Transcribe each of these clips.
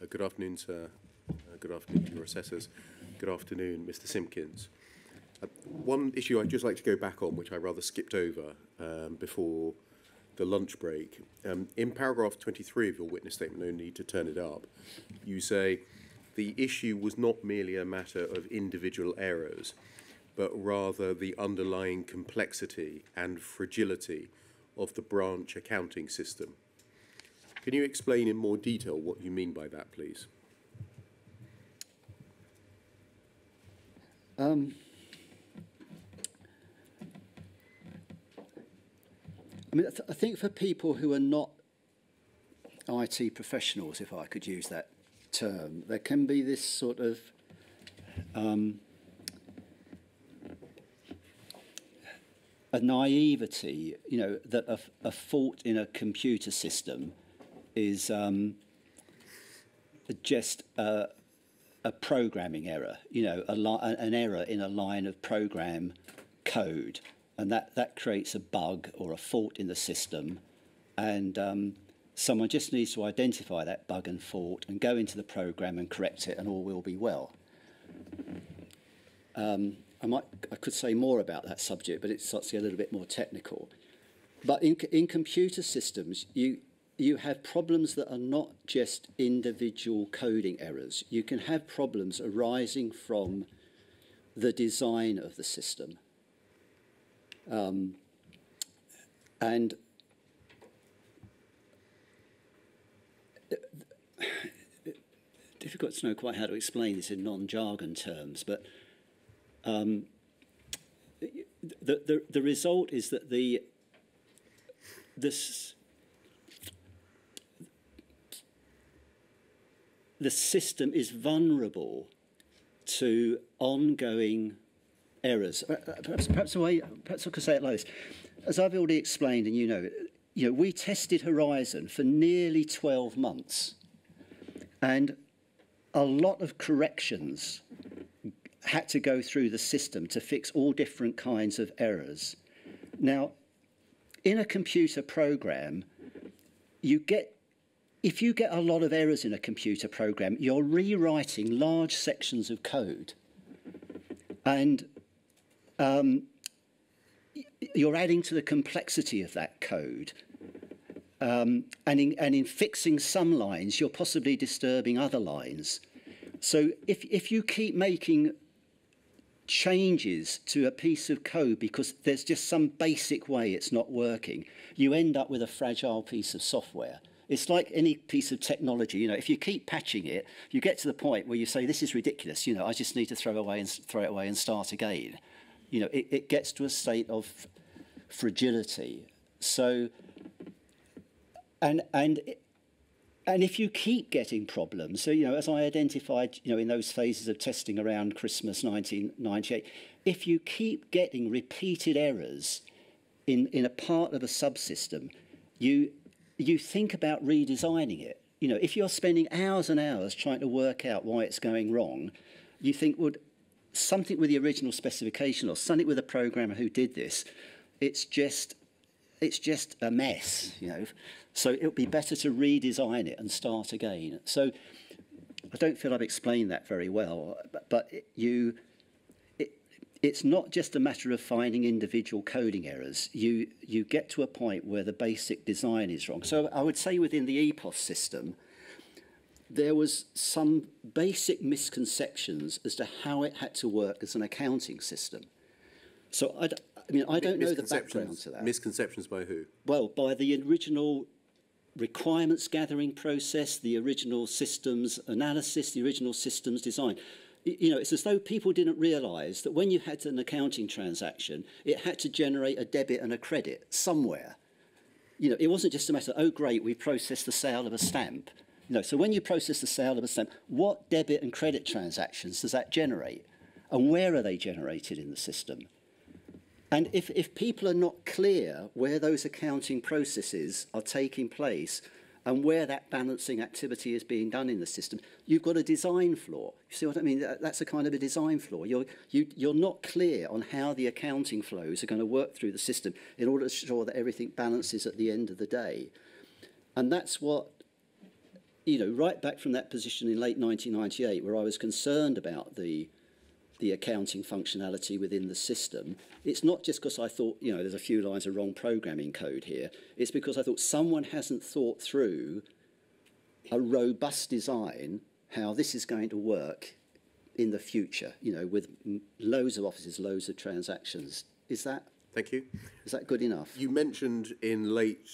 Uh, good afternoon, sir. Uh, good afternoon to your assessors. Good afternoon, Mr. Simpkins. Uh, one issue I'd just like to go back on, which I rather skipped over um, before the lunch break. Um, in paragraph 23 of your witness statement, no need to turn it up, you say the issue was not merely a matter of individual errors, but rather the underlying complexity and fragility of the branch accounting system. Can you explain in more detail what you mean by that, please? Um, I mean, I, th I think for people who are not IT professionals, if I could use that term, there can be this sort of um, a naivety, you know, that a, a fault in a computer system is um, just a, a programming error, you know, an error in a line of program code, and that, that creates a bug or a fault in the system, and um, someone just needs to identify that bug and fault and go into the program and correct it, and all will be well. Um, I might, I could say more about that subject, but it starts to get a little bit more technical. But in, in computer systems, you, you have problems that are not just individual coding errors. You can have problems arising from the design of the system. Um, and difficult to know quite how to explain this in non-jargon terms, but um, the, the, the result is that the this the system is vulnerable to ongoing errors. Uh, uh, perhaps, perhaps, a way, perhaps I could say it like this. As I've already explained, and you know, you know, we tested Horizon for nearly 12 months, and a lot of corrections had to go through the system to fix all different kinds of errors. Now, in a computer program, you get if you get a lot of errors in a computer program, you're rewriting large sections of code. And um, you're adding to the complexity of that code. Um, and, in, and in fixing some lines, you're possibly disturbing other lines. So if, if you keep making changes to a piece of code because there's just some basic way it's not working, you end up with a fragile piece of software. It's like any piece of technology, you know, if you keep patching it, you get to the point where you say, this is ridiculous, you know, I just need to throw away and throw it away and start again. You know, it, it gets to a state of fragility. So, and, and and if you keep getting problems, so, you know, as I identified, you know, in those phases of testing around Christmas 1998, if you keep getting repeated errors in, in a part of a subsystem, you, you think about redesigning it. You know, if you're spending hours and hours trying to work out why it's going wrong, you think, would something with the original specification or something with a programmer who did this, it's just, it's just a mess, you know. So it would be better to redesign it and start again. So I don't feel I've explained that very well, but, but you, it's not just a matter of finding individual coding errors. You, you get to a point where the basic design is wrong. So I would say within the EPOS system, there was some basic misconceptions as to how it had to work as an accounting system. So I, I mean, I don't know the background to that. Misconceptions by who? Well, by the original requirements gathering process, the original systems analysis, the original systems design. You know, it's as though people didn't realize that when you had an accounting transaction, it had to generate a debit and a credit somewhere. You know, it wasn't just a matter, of oh, great, we processed the sale of a stamp. You know, so when you process the sale of a stamp, what debit and credit transactions does that generate? And where are they generated in the system? And if, if people are not clear where those accounting processes are taking place and where that balancing activity is being done in the system, you've got a design flaw. You see what I mean? That's a kind of a design flaw. You're, you, you're not clear on how the accounting flows are going to work through the system in order to ensure that everything balances at the end of the day. And that's what you know, right back from that position in late 1998, where I was concerned about the the accounting functionality within the system, it's not just because I thought, you know, there's a few lines of wrong programming code here. It's because I thought someone hasn't thought through a robust design how this is going to work in the future, you know, with loads of offices, loads of transactions. Is that Thank you. is that good enough? You mentioned in late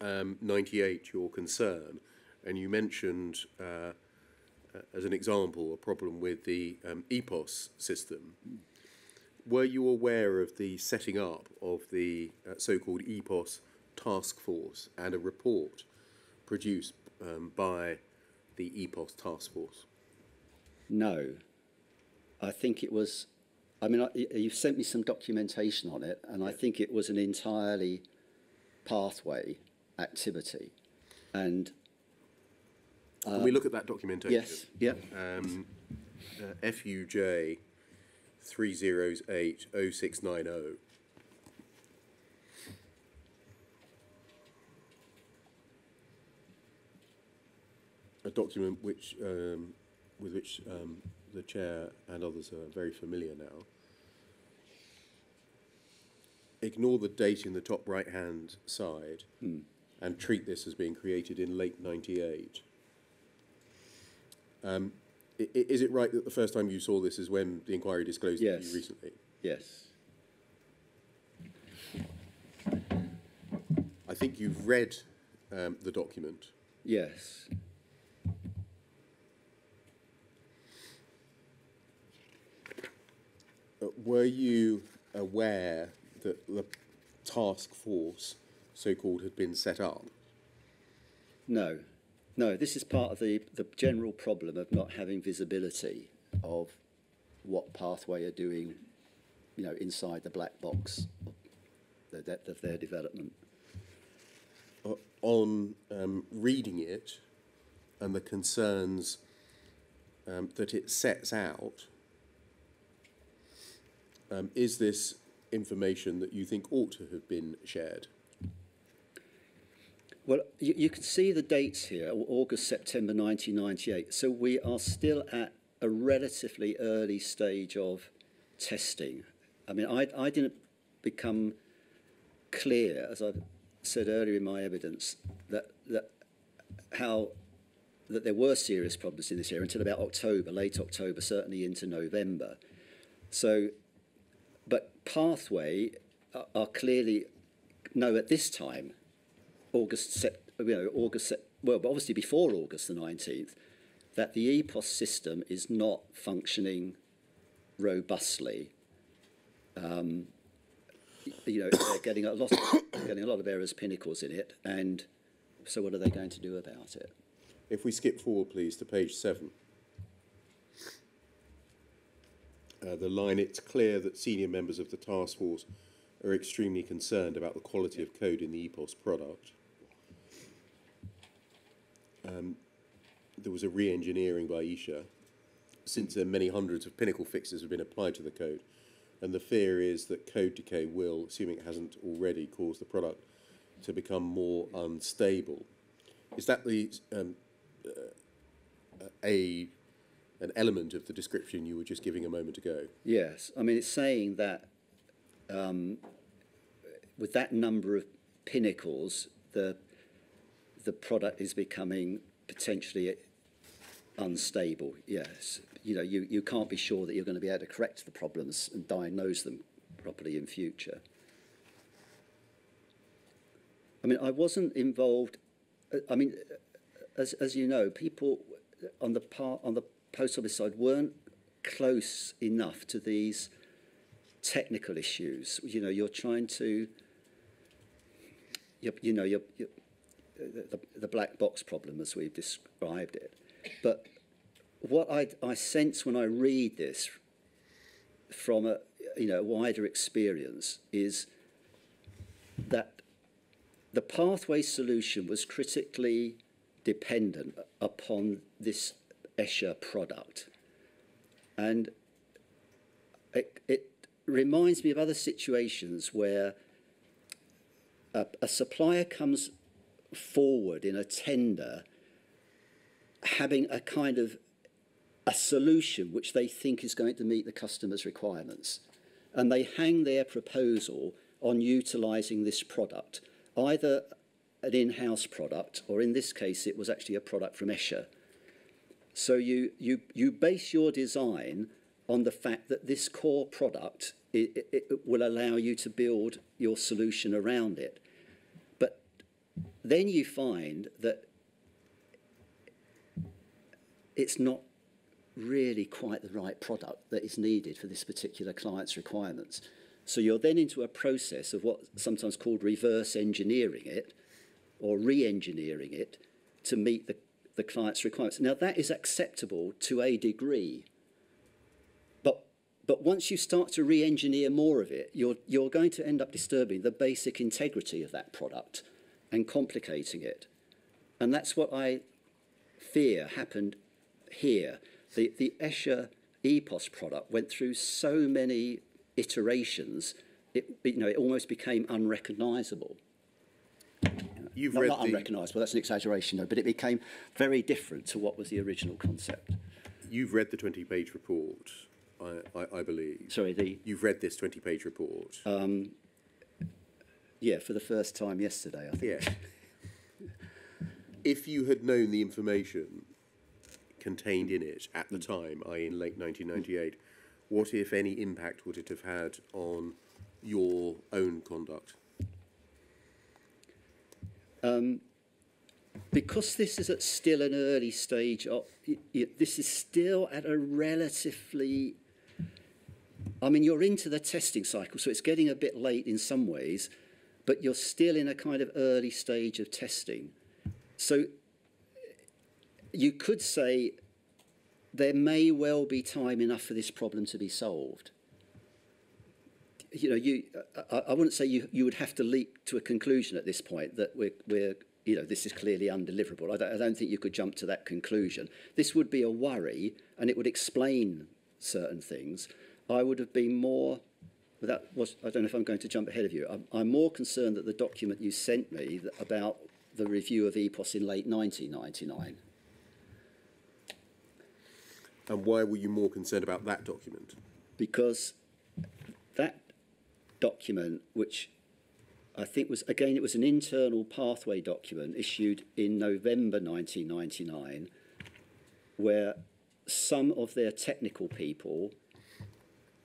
um, 98 your concern, and you mentioned, uh, uh, as an example, a problem with the um, EPOS system. Were you aware of the setting up of the uh, so called EPOS task force and a report produced um, by the EPOS task force? No. I think it was, I mean, I, you've sent me some documentation on it, and I think it was an entirely pathway activity. And Can we look at that documentation? yes, yeah, um, uh, FUJ 3080690. A document which, um, with which um, the chair and others are very familiar now. Ignore the date in the top right hand side and treat this as being created in late 98. Um, Is it right that the first time you saw this is when the inquiry disclosed it to you recently? yes. I think you've read um, the document. Yes. Uh, were you aware that the task force, so called, had been set up? No. No, this is part of the, the general problem of not having visibility of what pathway are doing, you know, inside the black box the depth of their development. On um, reading it and the concerns um, that it sets out, um, is this information that you think ought to have been shared? Well, you, you can see the dates here, August, September 1998. So we are still at a relatively early stage of testing. I mean, I, I didn't become clear, as I said earlier in my evidence, that, that how that there were serious problems in this area until about October, late October, certainly into November. So, but pathway are, are clearly no at this time August, you know, August, well, but obviously before August the 19th, that the EPOS system is not functioning robustly. Um, you know, they're getting a lot, of, getting a lot of errors, PinICLs in it, and so what are they going to do about it? If we skip forward, please, to page seven. Uh, the line, it's clear that senior members of the task force are extremely concerned about the quality of code in the EPOS product. Um, there was a re-engineering by Escher. Since then, many hundreds of PinICL fixes have been applied to the code, and the fear is that code decay will, assuming it hasn't already, cause the product to become more unstable. Is that the um, uh, a an element of the description you were just giving a moment ago? Yes, I mean, it's saying that um, with that number of PinICLs, the the product is becoming potentially unstable. Yes, you know, you, you can't be sure that you're going to be able to correct the problems and diagnose them properly in future. I mean, I wasn't involved. I mean, as as you know, people on the part on the post office side weren't close enough to these technical issues. You know, you're trying to. You, you know, you're, you're, the, the black box problem as we've described it. But what I, I sense when I read this from a you know wider experience is that the pathway solution was critically dependent upon this Escher product. And it, it reminds me of other situations where a, a supplier comes forward in a tender having a kind of a solution which they think is going to meet the customer's requirements. And they hang their proposal on utilising this product, either an in-house product, or in this case, it was actually a product from Escher. So you, you, you base your design on the fact that this core product it, it, it will allow you to build your solution around it. Then you find that it's not really quite the right product that is needed for this particular client's requirements. So you're then into a process of what's sometimes called reverse engineering it or re-engineering it to meet the, the client's requirements. Now that is acceptable to a degree, but, but once you start to re-engineer more of it, you're, you're going to end up disturbing the basic integrity of that product and complicating it. And that's what I fear happened here. The, the Escher EPOS product went through so many iterations, it, you know, it almost became unrecognizable. You've not, read not the, unrecognisable, that's an exaggeration, though, but it became very different to what was the original concept. You've read the 20-page report, I, I, I believe. Sorry, the You've read this 20-page report. Um, yeah, for the first time yesterday, I think. yeah. if you had known the information contained in it at the mm. time, i.e. in late 1998, mm. what, if any, impact would it have had on your own conduct? Um, because this is at still an early stage uh, of y- this is still at a relatively i mean you're into the testing cycle so it's getting a bit late in some ways but you're still in a kind of early stage of testing so you could say there may well be time enough for this problem to be solved you know, you, I, I wouldn't say you, you would have to leap to a conclusion at this point that we're, we're you know, this is clearly undeliverable. I don't, I don't think you could jump to that conclusion. This would be a worry and it would explain certain things. I would have been more, that was, I don't know if I'm going to jump ahead of you. I'm, I'm more concerned that the document you sent me that, about the review of EPOS in late 1999. And why were you more concerned about that document? because that document, which I think was, again, it was an internal pathway document issued in November 1999, where some of their technical people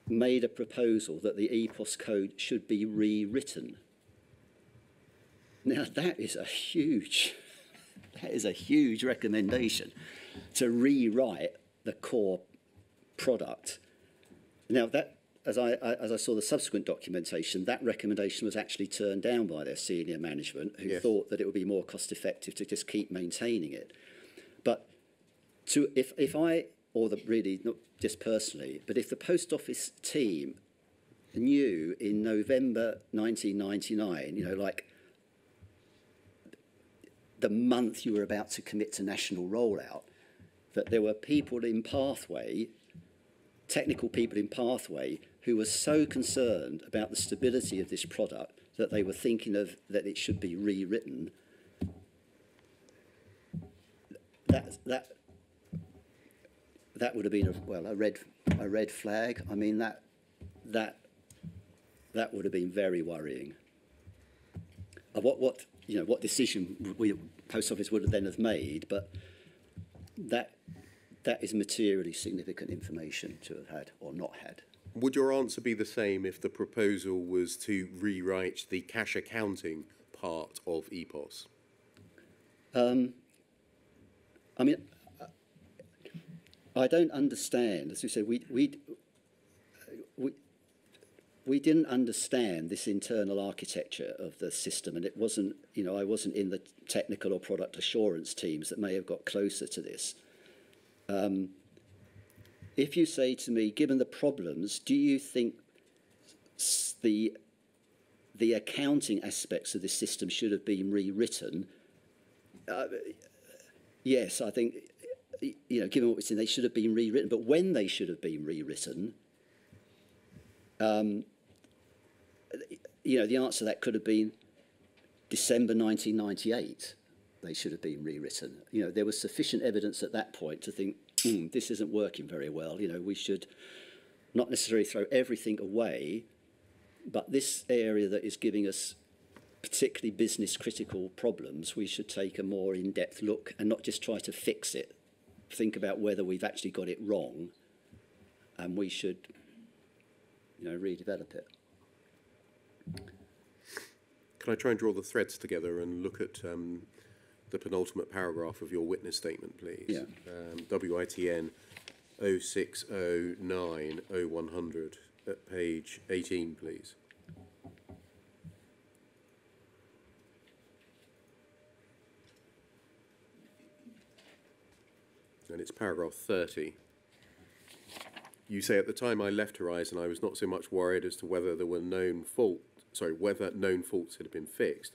made a proposal that the EPOS code should be rewritten. Now, that is a huge, that is a huge recommendation to rewrite the core product. Now, that, as I, I, as I saw the subsequent documentation, that recommendation was actually turned down by their senior management, who Yes. thought that it would be more cost effective to just keep maintaining it. But to, if, if I, or the, really, not just personally, but if the post office team knew in November 1999, you know, like the month you were about to commit to national rollout, that there were people in Pathway, technical people in Pathway, who were so concerned about the stability of this product that they were thinking of that it should be rewritten. That that that would have been a, well a red a red flag. I mean that that that would have been very worrying. Uh, what what you know what decision we post office would have then have made, but that that is materially significant information to have had or not had. Would your answer be the same if the proposal was to rewrite the cash accounting part of EPOS? I mean, I don't understand. As we said, we we we we didn't understand this internal architecture of the system, and it wasn't. You know, I wasn't in the technical or product assurance teams that may have got closer to this. Um, if you say to me, given the problems, do you think the the accounting aspects of this system should have been rewritten? Yes, I think, you know, given what we're saying, they should have been rewritten. But when they should have been rewritten, um, you know, the answer to that could have been December 1998. they should have been rewritten. You know, there was sufficient evidence at that point to think, hmm, this isn't working very well. You know, we should not necessarily throw everything away, but this area that is giving us particularly business critical problems, we should take a more in depth look and not just try to fix it. Think about whether we've actually got it wrong, and we should, you know, redevelop it. Can I try and draw the threads together and look at um, the penultimate paragraph of your witness statement, please? Yeah. Um, WITN 0609 0100 at page 18, please. And it's paragraph 30. You say at the time I left Horizon, I was not so much worried as to whether there were known fault, sorry, whether known faults had been fixed.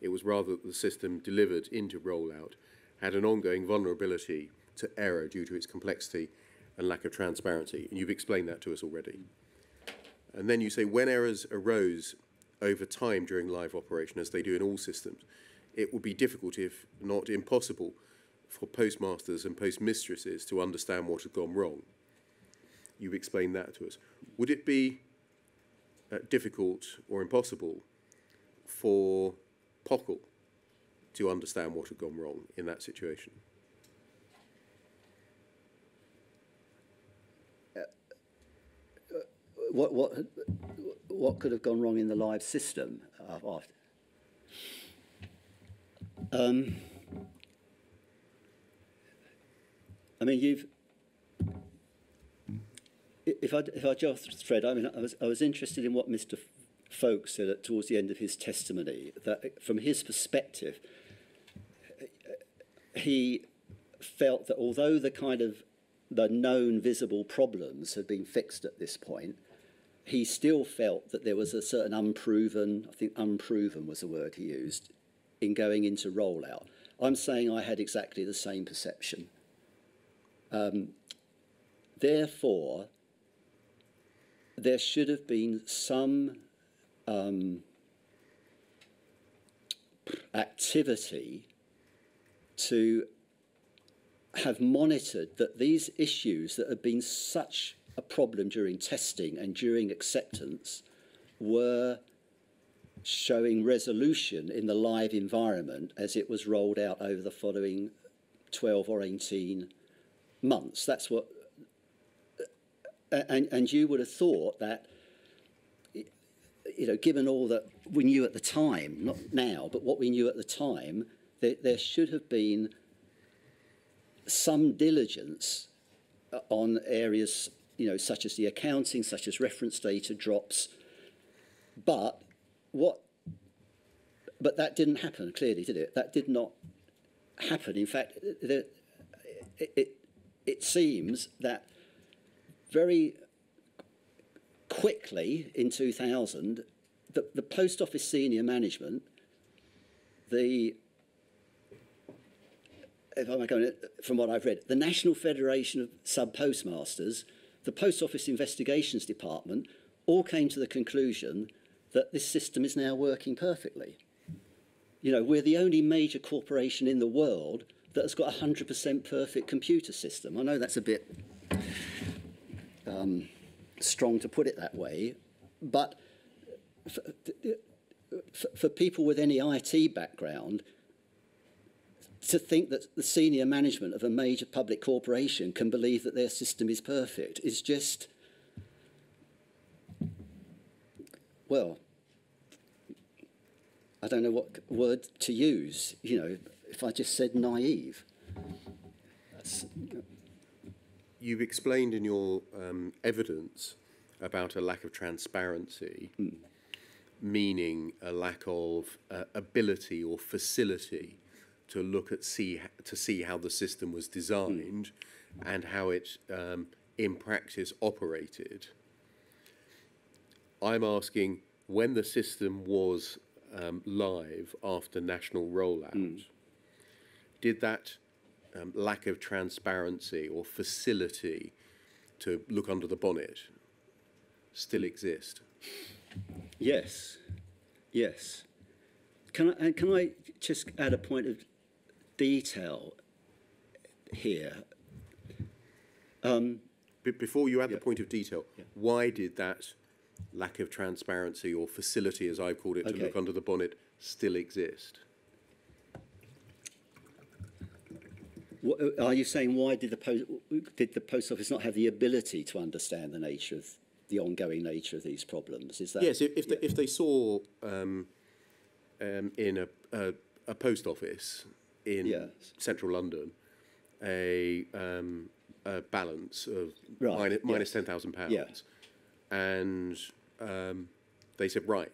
It was rather that the system delivered into rollout had an ongoing vulnerability to error due to its complexity and lack of transparency. And you've explained that to us already. And then you say when errors arose over time during live operation, as they do in all systems, it would be difficult, if not impossible, for postmasters and postmistresses to understand what had gone wrong. You've explained that to us. Would it be uh, difficult or impossible for POCL to understand what had gone wrong in that situation? What, what, what could have gone wrong in the live system uh? Um, I mean, you've. If I if I just thread, I mean, I was I was interested in what Mr. Folkes said at, towards the end of his testimony. That from his perspective, he felt that although the kind of the known visible problems had been fixed at this point, he still felt that there was a certain unproven, I think unproven was the word he used, in going into rollout. I'm saying I had exactly the same perception. Um, therefore, there should have been some um, activity to have monitored that these issues that have been such a problem during testing and during acceptance were showing resolution in the live environment as it was rolled out over the following 12 or 18 months. That's what, and, and you would have thought that, you know, given all that we knew at the time, not now, but what we knew at the time, there, there should have been some diligence uh, on areas, you know, such as the accounting, such as reference data drops. But what, but that didn't happen clearly, did it? That did not happen. In fact, the, it, it seems that very quickly in 2000, the, the post office senior management, the if I'm going from what I've read, the National Federation of Sub Postmasters, the Post Office Investigations Department, all came to the conclusion that this system is now working perfectly. You know, we're the only major corporation in the world that has got a 100% perfect computer system. I know that's a bit um, strong to put it that way, but for, for people with any IT background, to think that the senior management of a major public corporation can believe that their system is perfect is just, well, I don't know what word to use. You know, if I just said naive. That's, You've explained in your um, evidence about a lack of transparency, mm. meaning a lack of uh, ability or facility to look at see to see how the system was designed mm. and how it um, in practice operated. I'm asking when the system was um, live after national rollout, mm. Did that um, lack of transparency or facility to look under the bonnet still exist? Yes, yes. Can I, can I just add a point of detail here. Be- before you add the point of detail, why did that lack of transparency or facility, as I've called it, to Okay. look under the bonnet, still exist? Wha- uh, Are you saying why did the post did the post office not have the ability to understand the nature of the ongoing nature of these problems? Is that Yes, if, if, they, if they saw um, um, in a, a, a post office in Yes. central London a, um, a balance of Right, minus, minus yes. ten thousand pounds, Yeah. and um, they said, right,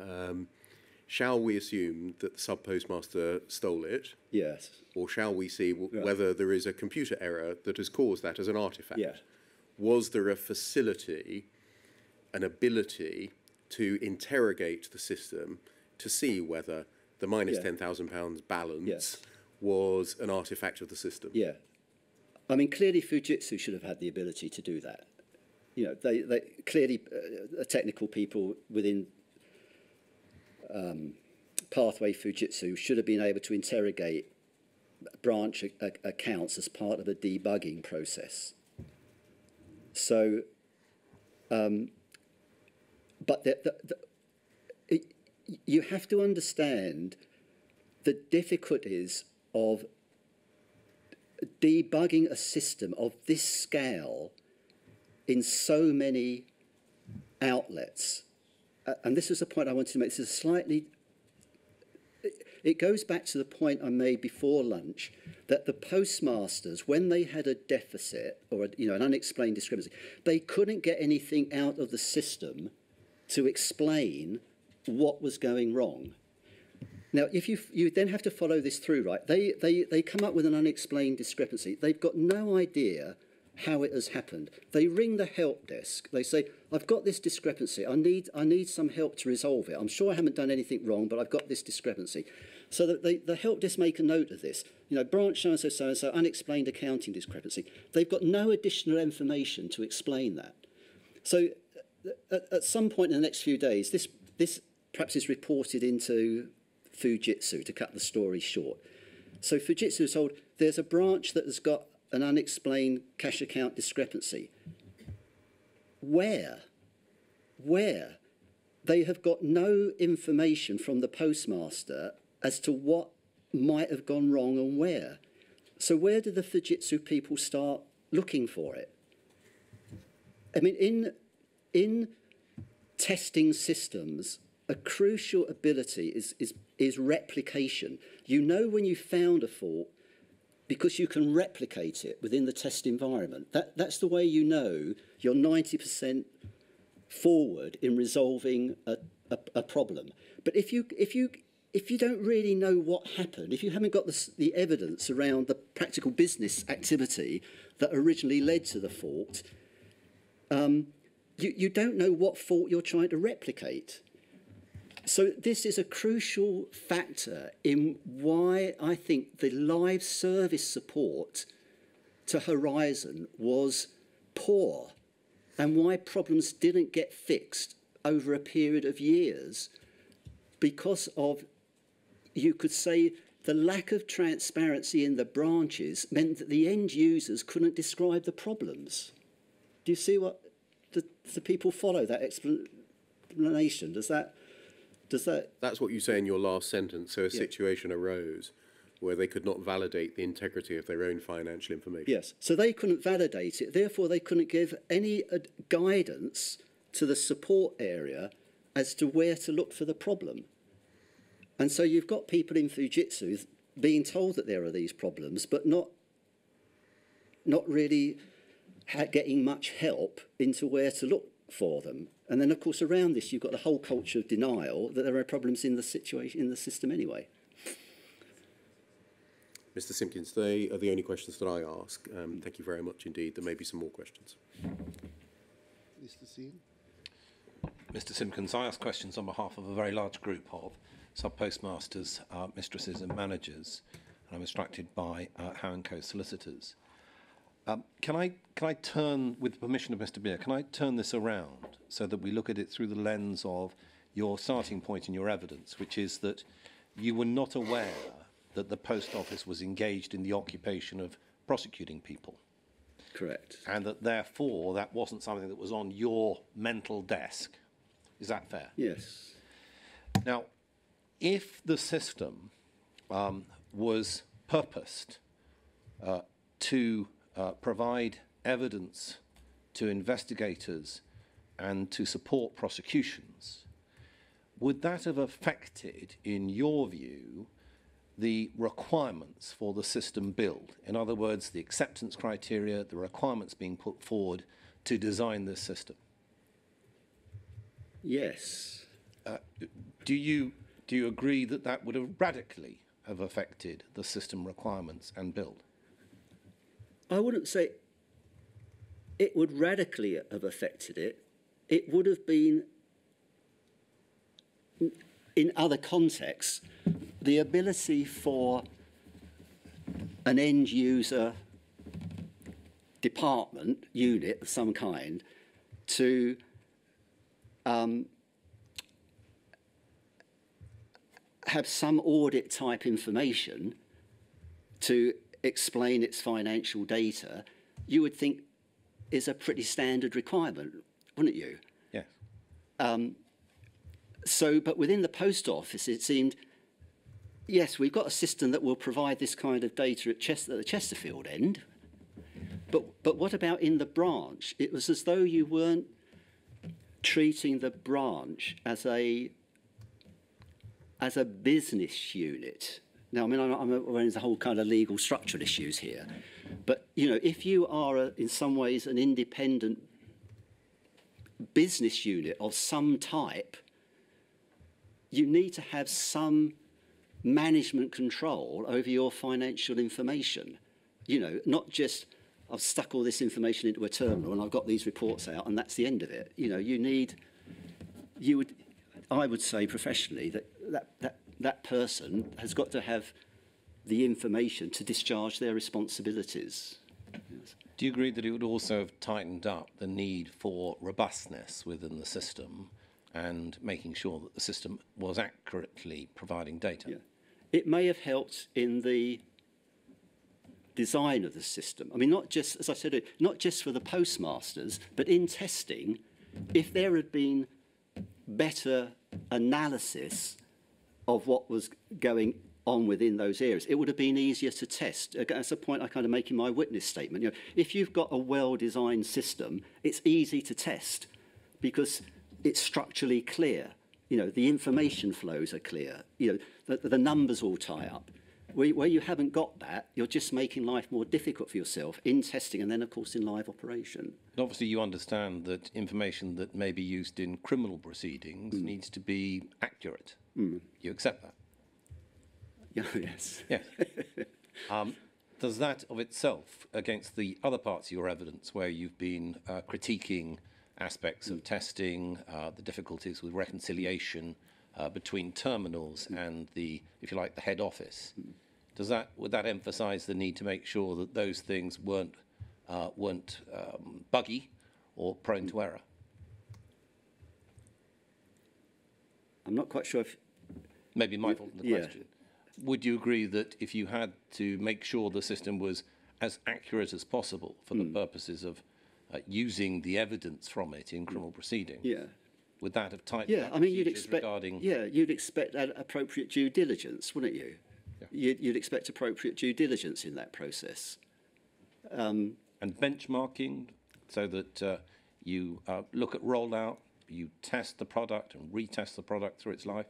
um, shall we assume that the sub postmaster stole it, yes, or shall we see w- Right. whether there is a computer error that has caused that as an artifact? Yeah. Was there a facility, an ability to interrogate the system to see whether the minus Yeah. ten thousand pounds balance Yes. was an artifact of the system? yeah. I mean, clearly Fujitsu should have had the ability to do that. You know, they, they clearly uh, technical people within um, Pathway Fujitsu should have been able to interrogate branch accounts as part of the debugging process. So, um, but the, the, the, it, you have to understand the difficulties of debugging a system of this scale in so many outlets. Uh, and this is the point I wanted to make. This is slightly. it- It goes back to the point I made before lunch that the postmasters, when they had a deficit or a, you know an unexplained discrepancy, they couldn't get anything out of the system to explain what was going wrong. Now, if you you then have to follow this through, right? They they they come up with an unexplained discrepancy. They've got no idea how it has happened. They ring the help desk. They say, "I've got this discrepancy. I need I need some help to resolve it. I'm sure I haven't done anything wrong, but I've got this discrepancy." So that they, the help desk make a note of this. You know, branch so and so so and so unexplained accounting discrepancy. They've got no additional information to explain that. So at, at some point in the next few days, this, this perhaps is reported into Fujitsu to cut the story short. So Fujitsu is told there's a branch that has got an unexplained cash account discrepancy. Where? Where? They have got no information from the postmaster as to what might have gone wrong and where. So where do the Fujitsu people start looking for it? I mean, in in testing systems, a crucial ability is, is, is replication. You know when you found a fault because you can replicate it within the test environment. That, that's the way you know you're 90% forward in resolving a, a, a problem. But if you, if, you, if you don't really know what happened, if you haven't got the, the evidence around the practical business activity that originally led to the fault, um, you, you don't know what fault you're trying to replicate. So this is a crucial factor in why I think the live service support to Horizon was poor and why problems didn't get fixed over a period of years because of, you could say, the lack of transparency in the branches meant that the end users couldn't describe the problems. Do you see what the, do people follow that explanation? Does that does that That's what you say in your last sentence. So a situation arose where they could not validate the integrity of their own financial information. yes? So they couldn't validate it. Therefore, they couldn't give any guidance to the support area as to where to look for the problem. And so you've got people in Fujitsu being told that there are these problems, but not not really ha- getting much help into where to look for them. And then, of course, around this, you've got the whole culture of denial that there are problems in the situation in the system anyway. Mr. Simpkins, they are the only questions that I ask. Um, thank you very much indeed. There may be some more questions. Mr. Stein? Mr Simpkins, I ask questions on behalf of a very large group of sub-postmasters, uh, mistresses and managers, and I'm instructed by uh, Howe & Co solicitors. Um, can, I, can I turn, with the permission of Mr Beer, can I turn this around so that we look at it through the lens of your starting point in your evidence, which is that you were not aware that the post office was engaged in the occupation of prosecuting people, Correct. and that therefore that wasn't something that was on your mental desk. Is that fair? Yes. Now, if the system um, was purposed uh, to uh, provide evidence to investigators and to support prosecutions, would that have affected, in your view, the requirements for the system build? In other words, the acceptance criteria, the requirements being put forward to design this system? Yes. Do you, do you agree that that would have radically have affected the system requirements and build? I wouldn't say it would radically have affected it. It would have been, in other contexts, the ability for an end user department, unit of some kind, to um, have some audit type information to explain its financial data, you would think is a pretty standard requirement, wouldn't you? Yes. Um, so, but within the post office, it seemed, yes, we've got a system that will provide this kind of data at, Chester, at the Chesterfield end. But, but what about in the branch? It was as though you weren't treating the branch as a as a business unit. Now, I mean, I'm, I'm aware there's a whole kind of legal structural issues here, but you know, if you are a, in some ways an independent business unit of some type, you need to have some management control over your financial information. You know, not just I've stuck all this information into a terminal and I've got these reports out and that's the end of it. You know, you need, you would, I would say professionally that that, that, that person has got to have the information to discharge their responsibilities. Do you agree that it would also have tightened up the need for robustness within the system and making sure that the system was accurately providing data? Yeah. It may have helped in the design of the system. I mean, not just, as I said, not just for the postmasters, but in testing, if there had been better analysis of what was going on within those areas, it would have been easier to test. That's a point I kind of make in my witness statement. You know, if you've got a well-designed system, it's easy to test because it's structurally clear. You know, the information flows are clear. You know, the, the numbers all tie up. Where, where you haven't got that, you're just making life more difficult for yourself in testing and then, of course, in live operation. And obviously, you understand that information that may be used in criminal proceedings mm. needs to be accurate. You accept that? Yeah, yes. Yes. um, does that of itself, against the other parts of your evidence where you've been uh, critiquing aspects of testing, uh, the difficulties with reconciliation uh, between terminals and the, if you like, the head office, does that would that emphasise the need to make sure that those things weren't uh, weren't um, buggy or prone to error? I'm not quite sure if maybe my fault in the Yeah. question. Would you agree that if you had to make sure the system was as accurate as possible for Hmm. the purposes of uh, using the evidence from it in criminal proceeding, yeah. would that have tightened Yeah, I mean, you'd expect. regarding? Yeah, you'd expect that appropriate due diligence, wouldn't you? You'd, you'd expect appropriate due diligence in that process. and benchmarking so that uh, you uh, look at rollout, you test the product and retest the product through its life?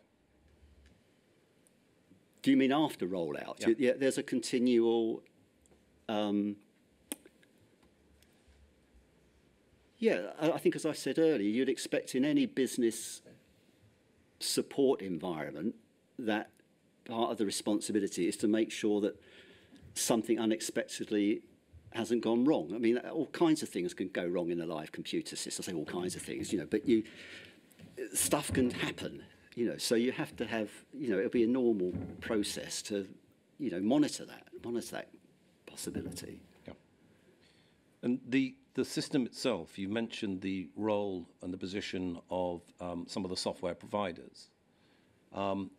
Do you mean after rollout? Yeah. Yeah there's a continual. Um, yeah, I, I think as I said earlier, you'd expect in any business support environment that part of the responsibility is to make sure that something unexpectedly hasn't gone wrong. I mean, all kinds of things can go wrong in a live computer system. I say all kinds of things, you know, but you stuff can happen, you know. So you have to have, you know, it'll be a normal process to, you know, monitor that, monitor that possibility. Yeah. And the, the system itself, you mentioned the role and the position of um, some of the software providers. Um,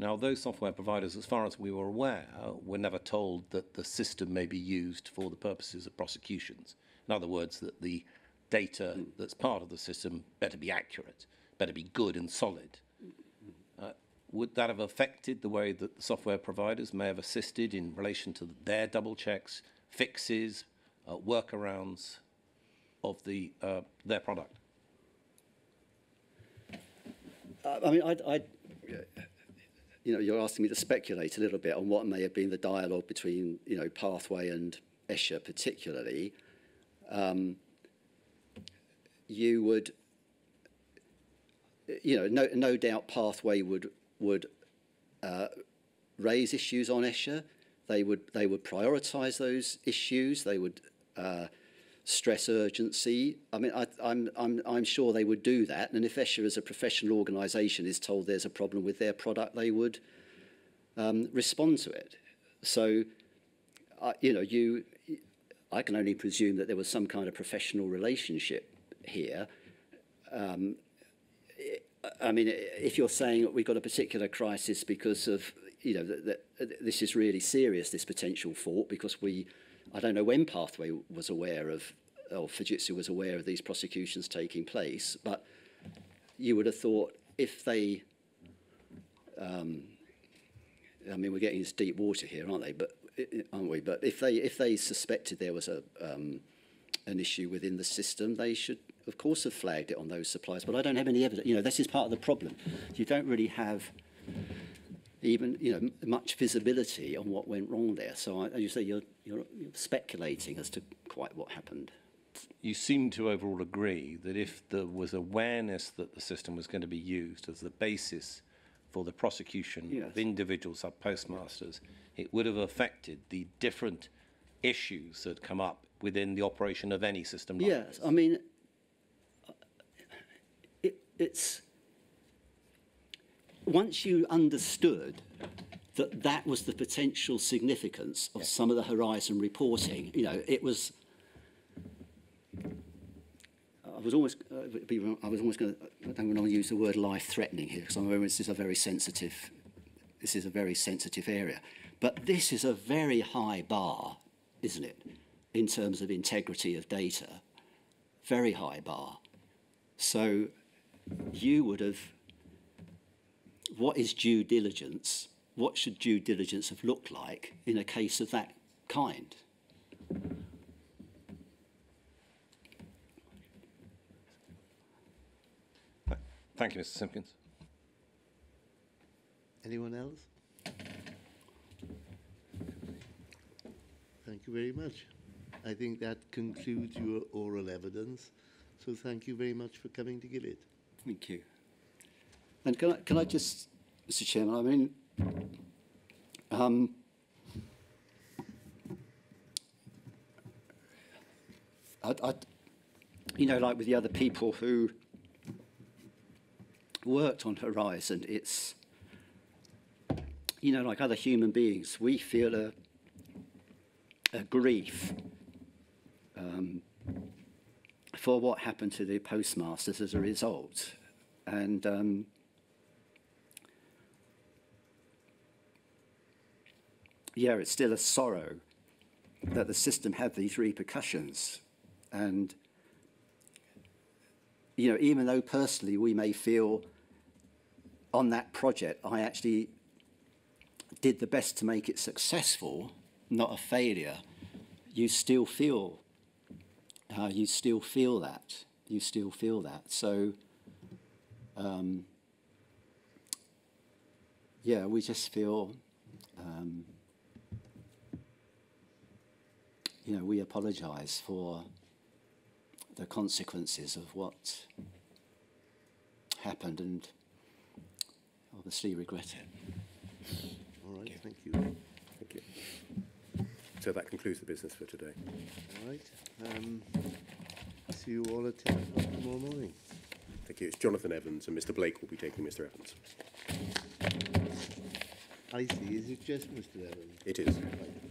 Now, those software providers, as far as we were aware, were never told that the system may be used for the purposes of prosecutions. In other words, that the data that's part of the system better be accurate, better be good and solid. Would that have affected the way that the software providers may have assisted in relation to their double checks, fixes, uh, workarounds of the, uh, their product? I mean, I'd, I'd, you know, you're asking me to speculate a little bit on what may have been the dialogue between, you know, Pathway and Escher particularly. Um, you would, you know, no, no doubt Pathway would would uh, raise issues on Escher. They would they would prioritise those issues. They would uh, stress urgency. I mean, I, I'm, I'm, I'm sure they would do that. And if Escher, as a professional organisation, is told there's a problem with their product, they would um, respond to it. So, uh, you know, you, I can only presume that there was some kind of professional relationship here. Um, I mean, if you're saying we've got a particular crisis because of, you know, that, that uh, this is really serious, this potential fault, because we, I don't know when Pathway was aware of, or Fujitsu was aware of these prosecutions taking place, but you would have thought if they, um, I mean, we're getting into deep water here, aren't they? But aren't we? But if they if they suspected there was a um, an issue within the system, they should of course, have flagged it on those suppliers. But I don't have any evidence. You know, this is part of the problem. You don't really have even you know much visibility on what went wrong there. So, I, as you say, you're, you're you're speculating as to quite what happened. You seem to overall agree that if there was awareness that the system was going to be used as the basis for the prosecution Yes. of individual sub-postmasters, it would have affected the different issues that come up within the operation of any system like Yes, this. I mean, it's once you understood that that was the potential significance of some of the horizon reporting. You know, it was. I was almost, uh, I was almost going to, I don't want to use the word life-threatening here because I'm aware this is a very sensitive, this is a very sensitive area. But this is a very high bar, isn't it, in terms of integrity of data? Very high bar. So you would have, what is due diligence? What should due diligence have looked like in a case of that kind? Thank you, Mr Simpkins. Anyone else? Thank you very much. I think that concludes your oral evidence. So thank you very much for coming to give it. Thank you. And can I, can I just, Mr. Chairman, I mean, um, I'd, I'd, you know, like with the other people who worked on Horizon, it's, you know, like other human beings, we feel a, a grief um, for what happened to the postmasters as a result. And um, yeah, it's still a sorrow that the system had these repercussions. And, you know, even though personally we may feel on that project, I actually did the best to make it successful, not a failure, you still feel, uh, you still feel that. You still feel that. So, um, yeah, we just feel, um, you know, we apologise for the consequences of what happened and obviously regret it. All right, thank you. Thank you. so that concludes the business for today. All right. Um, see you all at 10 o'clock tomorrow morning. Thank you. It's Jonathan Evans, and Mr. Blake will be taking Mr. Evans. I see. Is it just Mr. Evans? It is. Right.